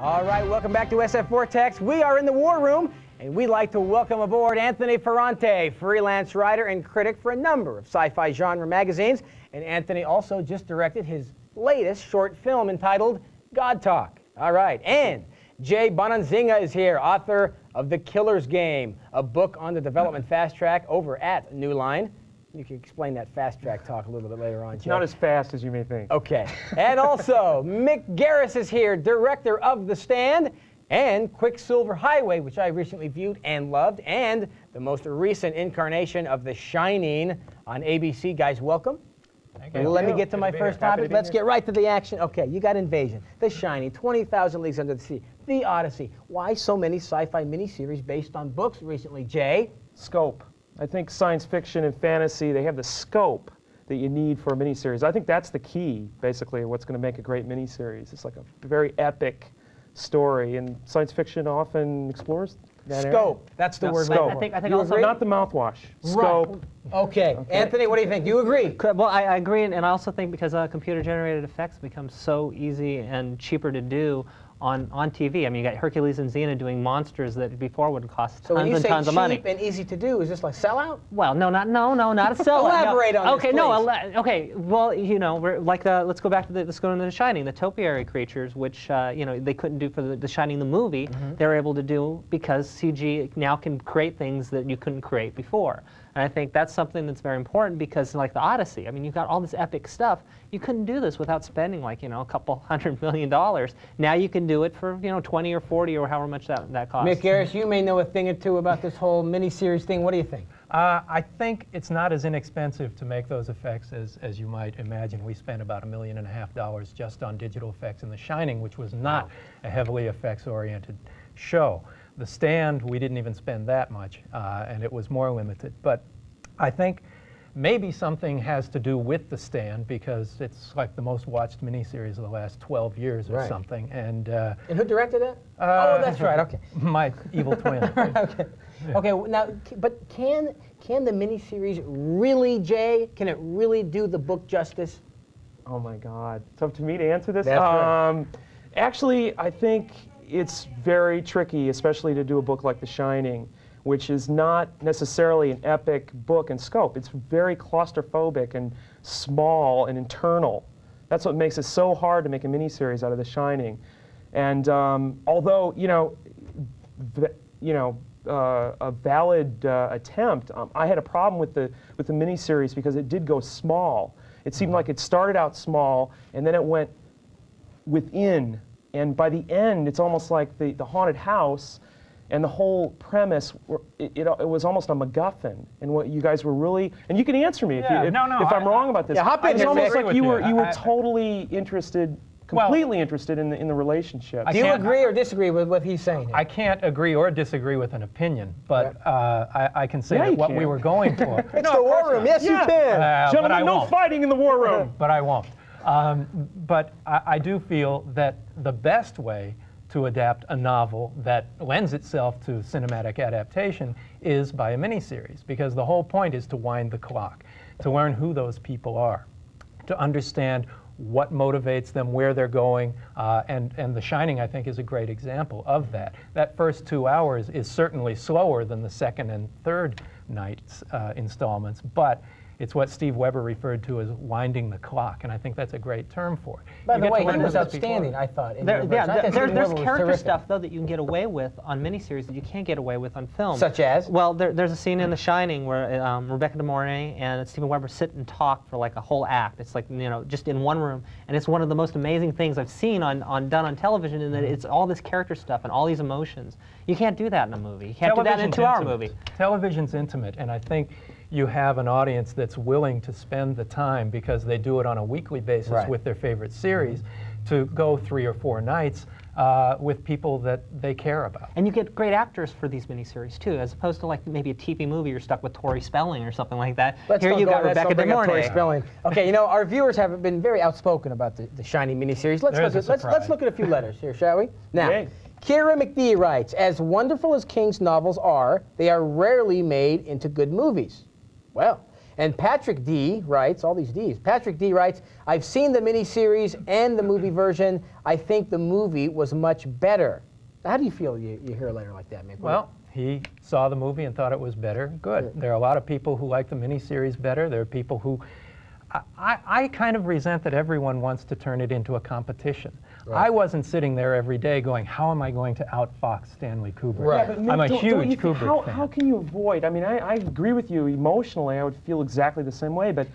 All right, welcome back to SF Vortex. We are in the war room, and we'd like to welcome aboard Anthony Ferrante, freelance writer and critic for a number of sci-fi genre magazines. And Anthony also just directed his latest short film entitled God Talk. All right, and Jay Bonansinga is here, author of The Killer's Game, a book on the development fast track over at New Line. You can explain that fast track talk a little bit later on, Jay. Not as fast as you may think. Okay. And also, Mick Garris is here, director of The Stand and Quicksilver Highway, which I recently viewed and loved, and the most recent incarnation of The Shining on ABC. Guys, welcome. you. Let me get to Good my to be here. first Happy to topic. Let's here. get right to the action. Okay, you got Invasion, The Shining, 20,000 Leagues Under the Sea, The Odyssey. Why so many sci-fi miniseries based on books recently, Jay? Scope. I think science fiction and fantasy, they have the scope that you need for a miniseries. I think that's the key, basically, of what's going to make a great miniseries. It's like a very epic story, and science fiction often explores that area. Scope. That's the Yeah, word. scope. we're I think- I think also- agree? Not the mouthwash. Scope. Okay. Anthony, what do you think? Do you agree? Well, I, I agree, and, and I also think because uh, computer-generated effects become so easy and cheaper to do on, on TV. I mean, you got Hercules and Xena doing monsters that before would cost So when tons you and say tons cheap of money. and easy to do, is this like sellout? Well, no, not no, no, not a sellout. no. Elaborate on this, Okay, no, okay. Well, you know, we're like uh, let's go back to the let's go into the Shining, the topiary creatures, which uh, you know they couldn't do for the, the Shining the movie. Mm-hmm. They're able to do because CG now can create things that you couldn't create before. And I think that's something that's very important because, like the Odyssey, I mean, you've got all this epic stuff. You couldn't do this without spending like you know a couple hundred million dollars. Now you can do it for you know 20 or 40 or however much that that costs. Mick Garris, you may know a thing or two about this whole miniseries thing. What do you think? Uh, I think it's not as inexpensive to make those effects as, as you might imagine. We spent about a million and a half dollars just on digital effects in The Shining, which was not a heavily effects-oriented show. The Stand, we didn't even spend that much, uh, and it was more limited. But I think maybe something has to do with The Stand because it's like the most watched miniseries of the last 12 years or Right. something. And uh, And who directed it? Uh, oh, that's right. Okay. my evil twin. okay. Okay. Now, but can can the miniseries really, Jay? Can it really do the book justice? Oh my God. It's up to me to answer this? That's right. um, Actually, I think it's very tricky, especially to do a book like The Shining, which is not necessarily an epic book in scope. It's very claustrophobic and small and internal. That's what makes it so hard to make a miniseries out of The Shining. And um, although, you know, you know, uh, a valid uh, attempt. Um, I had a problem with the with the miniseries because it did go small. It seemed like it started out small and then it went within, and by the end, it's almost like the, the haunted house and the whole premise. Were, it, it, it was almost a MacGuffin, and what you guys were really and you can answer me if, you, if, no, no, if I'm I- wrong about this. Yeah, hop in It's here, almost like you were you you. were I- I- totally interested, Well- completely interested in the in the relationship. I Do you can't- agree or disagree with what he's saying? here? I can't agree or disagree with an opinion, but uh, I, I can say Yeah, that you what we were going for. it's No, the war room. not. Yes, you can. Uh, Gentlemen, I no won't. fighting in the war room. But I won't. Um, but I, I do feel that the best way to adapt a novel that lends itself to cinematic adaptation is by a miniseries, because the whole point is to wind the clock, to learn who those people are, to understand what motivates them, where they're going, uh, and, and The Shining, I think, is a great example of that. That first two hours is certainly slower than the second and third night's uh, installments, but it's what Steve Weber referred to as winding the clock, and I think that's a great term for it. By You the way, he was who those people outstanding. are. I thought. In There, yeah. There, there- there's character stuff though that you can get away with on miniseries that you can't get away with on film. Such as? Well, there, there's a scene in The Shining where um, Rebecca De Mornay and Steven Weber sit and talk for like a whole act. It's like you know just in one room, and it's one of the most amazing things I've seen on, on done on television. In that it's all this character stuff and all these emotions. You can't do that in a movie. You can't do that in a two-hour movie. Television's intimate, and I think you have an audience that's willing to spend the time because they do it on a weekly basis Right. with their favorite series to go three or four nights uh, with people that they care about. And you get great actors for these miniseries too, as opposed to like maybe a TV movie you're stuck with Tori Spelling or something like that. Let's Here you go- got let's Rebecca De bring up Tori Mornay. Spelling. Okay, you know our viewers have been very outspoken about the, the Shiny miniseries. Let's There look at a let's let's look at a few letters here, shall we? Now, Yay. Kira McDee writes, as wonderful as King's novels are, they are rarely made into good movies. Well, And Patrick D writes, all these D's. Patrick D writes, I've seen the miniseries and the movie version. I think the movie was much better. How do you feel you, you hear a letter like that, Mick? Well, he saw the movie and thought it was better. Good. There are a lot of people who like the miniseries better. There are people who. I, I kind of resent that everyone wants to turn it into a competition. I wasn't sitting there every day going, "How am I going to outfox Stanley Kubrick?" Right. Yeah, but I'm a don't- huge don't think- Kubrick how, fan. How can you avoid? I mean, I, I agree with you emotionally. I would feel exactly the same way, but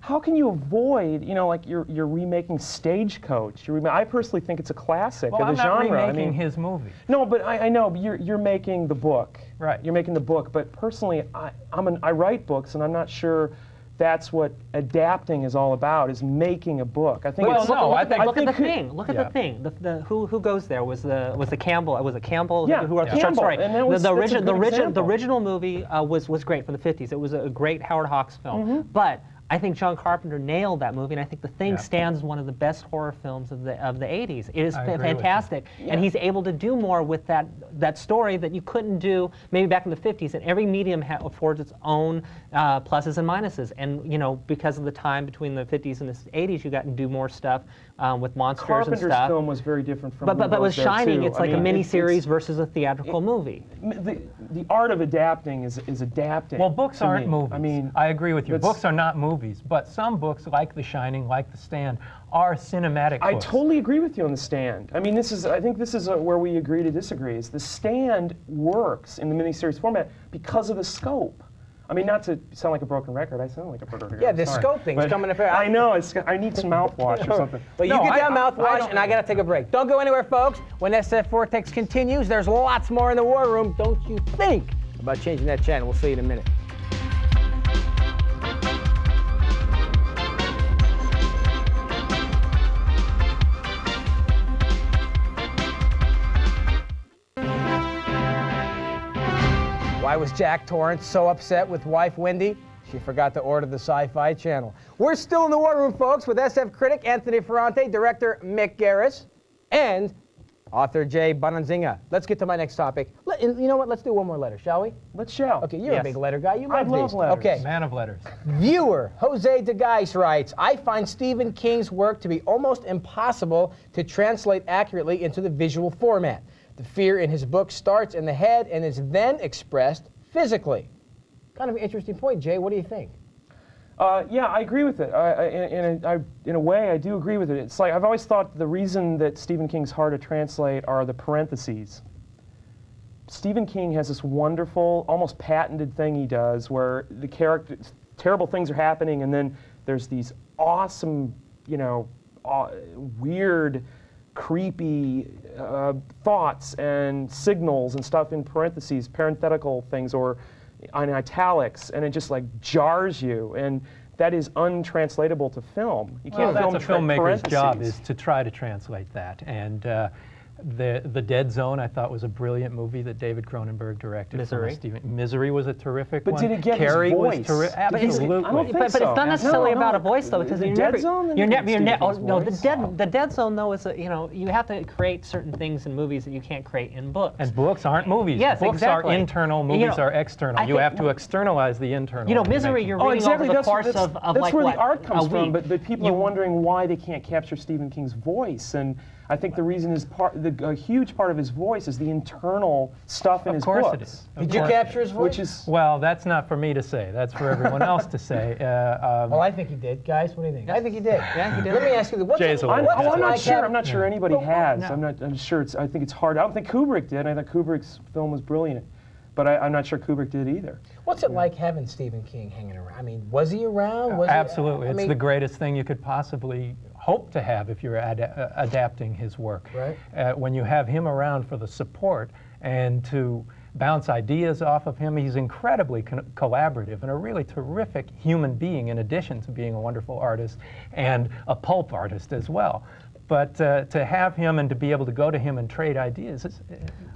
how can you avoid? You know, like you're you're remaking Stagecoach. You're rema- I personally think it's a classic well, of I'm the not genre. I remaking mean, his movie. no, but I, I know but you're you're making the book. Right. You're making the book, but personally, I I'm an, I write books, and I'm not sure. That's what adapting is all about: is making a book. I think. Well, it's, no, I think- Look at the thing. Look at Yeah. the thing. The, the, who who goes there was the was the Campbell. Was it Campbell? Yeah, who wrote the Campbell, short story? and that was- the, the, origi- the, origi- the original movie uh, was was great from the 50s. It was a great Howard Hawks film. Mm-hmm. But I think John Carpenter nailed that movie, and I think The Thing Yeah. stands as one of the best horror films of the of the 80s. It is I fa- agree fantastic, and he's able to do more with that that story that you couldn't do maybe back in the 50s. And every medium ha- affords its own uh, pluses and minuses. And you know, because of the time between the 50s and the 80s, you got to do more stuff um, with monsters Carpenter's and stuff. Carpenter's film was very different from. But, but, but with Shining, too. it's I like a mean, mini it's- series versus a theatrical movie. the, the art of adapting is, is adapting. Well, books aren't me. movies. I mean, I agree with you. Books are not movies, but some books, like The Shining, like The Stand, are cinematic I books. totally agree with you on the stand. I mean, this is I think this is uh where we agree to disagree. Is the stand works in the miniseries format because of the scope. I mean, not to sound like a broken record. I sound like a broken record. Yeah, the sorry. scope thing's But coming up here. I know. It's. I need some mouthwash or something. But you No, get I- down I- I mouthwash, don't- and I got to take a break. Don't go anywhere, folks. When SF Vortex continues, there's lots more in the war room. Don't you think about changing that channel? We'll see you in a minute. Why was Jack Torrance so upset with wife Wendy? She forgot to order the Sci Fi Channel. We're still in the war room, folks, with SF critic Anthony Ferrante, director Mick Garris, and author Jay Bonansinga. Let's get to my next topic. Let, you know what? Let's do one more letter, shall we? Let's show. Okay, you're Yes. a big letter guy. You I love, love these. letters. Okay. Man of letters. Viewer Jose de Geis writes, I find Stephen King's work to be almost impossible to translate accurately into the visual format. The fear in his book starts in the head and is then expressed physically. Kind of an interesting point, Jay. What do you think? Uh, yeah, I agree with it. I, I, in, a, I, in a way, I do agree with it. It's like I've always thought the reason that Stephen King's hard to translate are the parentheses. Stephen King has this wonderful, almost patented thing he does where the character, terrible things are happening, and then there's these awesome, you know, weird, creepy uh, thoughts and signals and stuff in parentheses, parenthetical things, or in italics, and it just like jars you. And that is untranslatable to film. You can't that's film a filmmaker's job is to try to translate that. And uh, the the Dead Zone, I thought, was a brilliant movie that David Cronenberg directed. Misery. Stephen, Misery was a terrific But one. did it get his Carrie voice? was terrific. Did he- I Absolutely. don't think But, but it's not necessarily no, about no. a voice though, because The you're Dead never, Zone, you're you never, you're ne- oh, King's no, the voice. dead, the dead zone though is a, you know you have to create certain things in movies that you can't create in books. And books aren't movies. Yes, books exactly. are internal. You Movies know, are external. I you think- have to externalize the internal. you know, when you're Misery, you're Oh, reading exactly. over the That's, course that's, of, of that's like where what, the art comes from. But, but people You- are wondering why they can't capture Stephen King's voice. And I think the reason is part, the, a huge part of his voice is the internal stuff in Of his course books. it is. Of Did you capture his voice? Which is Well, that's not for me to say. That's for everyone else to say. Uh, um, Well, I think he did. Guys, what do you think? I think he did. Yeah, he did. Let me ask you this. What's Jay's it, a I'm, little what's oh, it I'm not like sure. having- I'm not sure anybody Well, has. no. I'm not. I'm sure. It's. I think it's hard. I don't think Kubrick did. I thought Kubrick's film was brilliant, but I, I'm not sure Kubrick did either. What's it like having Stephen King hanging around? I mean, was he around? Was he- Absolutely. I it's mean, the greatest thing you could possibly hope to have if you're ad- uh, adapting his work. Right. Uh, when you have him around for the support and to bounce ideas off of him, he's incredibly collaborative and a really terrific human being in addition to being a wonderful artist and a pulp artist as well. But uh, to have him and to be able to go to him and trade ideas, is, uh,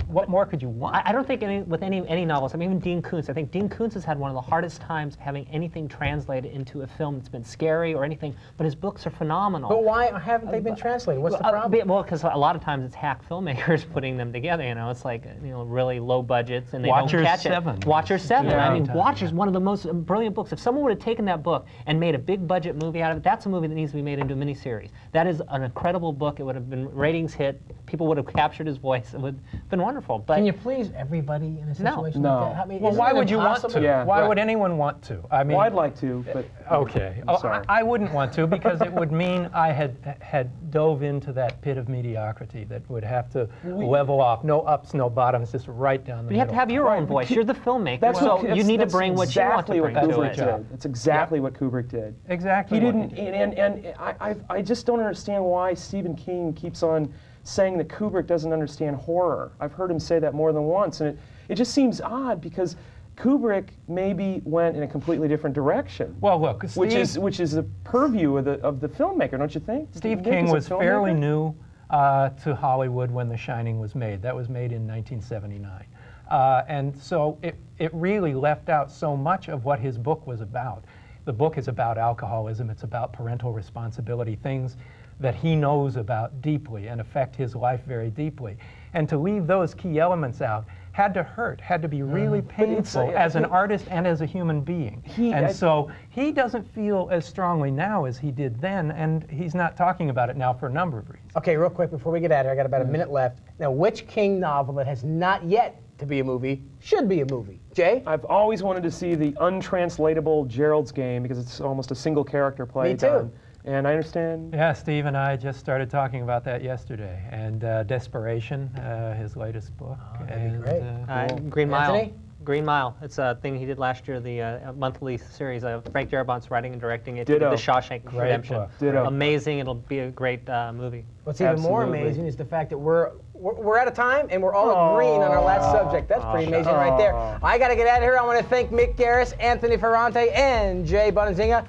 what more could you want? I, I don't think any, with any any novels. I mean, even Dean Koontz. I think Dean Koontz has had one of the hardest times having anything translated into a film that's been scary or anything. But his books are phenomenal. But why haven't they been translated? What's the Uh, problem? be- well, because a lot of times it's hack filmmakers putting them together. You know, it's like you know really low budgets and they Watchers don't catch Seven it. Watchers Seven. Yeah. I mean, Yeah. Watchers one of the most brilliant books. If someone would have taken that book and made a big budget movie out of it, that's a movie that needs to be made into a miniseries. That is an incredible book. It would have been ratings hit. People would have captured his voice. It would have been wonderful. But Can you please everybody in a situation No. like that? I mean, well, why would you want to? Yeah. Why Right. would anyone want to? I mean, Well, I'd like to, but Okay. I'm Oh, sorry. I, I wouldn't want to because it would mean I had had dove into that pit of mediocrity that would have to level off. No ups, no bottoms, just right down the But you have to have your own voice. You're the filmmaker, That's so what, you need to that's bring what you want to bring what to Kubrick it. did. That's exactly what Kubrick did. Exactly. He didn't, did. and, and, and I, I, I just don't understand why Stephen King keeps on saying that Kubrick doesn't understand horror. I've heard him say that more than once, and it, it just seems odd because Kubrick maybe went in a completely different direction. Well, look, which is which is the purview of the of the filmmaker, don't you think? Steve King was fairly new uh, to Hollywood when The Shining was made. That was made in 1979. Uh, and so it, it really left out so much of what his book was about. The book is about alcoholism, it's about parental responsibility, things that he knows about deeply and affect his life very deeply. And to leave those key elements out had to hurt, had to be really it's, painful uh, as an he- artist and as a human being. He- and I- so he doesn't feel as strongly now as he did then, and he's not talking about it now for a number of reasons. Okay, real quick before we get out of here, I got about a minute left. Now, which King novel that has not yet to be a movie should be a movie? Jay? I've always wanted to see the untranslatable Gerald's Game because it's almost a single character play Me too. done. And I understand. Yeah, Steve and I just started talking about that yesterday, and uh, Desperation, uh, his latest book. Oh, that'd be and, great. uh, Uh, Green Mile. Anthony? Green Mile. It's a thing he did last year, the uh, monthly series. Uh, Frank Darabont's writing and directing it. Did Ditto. The Shawshank Great Redemption. book. Ditto. Amazing. It'll be a great uh, movie. What's even more amazing is the fact that we're we're, we're out of time and we're all agreeing on our last subject. That's pretty amazing right there. I got to get out of here. I want to thank Mick Garris, Anthony Ferrante, and Jay Bonansinga.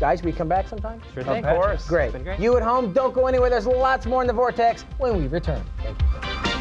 Guys, we come back sometime? Sure Of course. Great. been great. You at home, don't go anywhere. There's lots more in the Vortex when we return. Thank you.